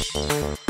Bye.